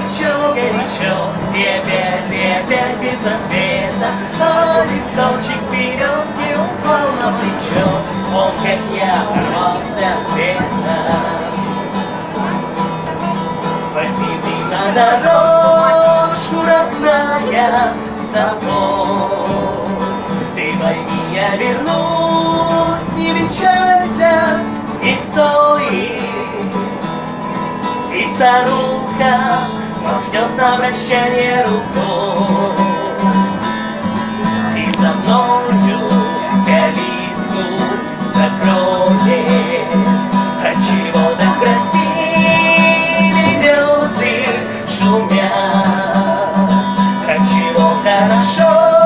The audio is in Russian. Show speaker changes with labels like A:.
A: горячо, горячо И опять, и опять без ответа. А листочек с березки упал на плечо. Он, как я, порвался ветром Посиди на дорожку, родная, с тобой. Ты пойми, я вернусь, не вечерся и стой. И старуха но ждет на обращение рукой. И со мною калитку закроет, отчего так красивые грезы шумят, отчего хорошо.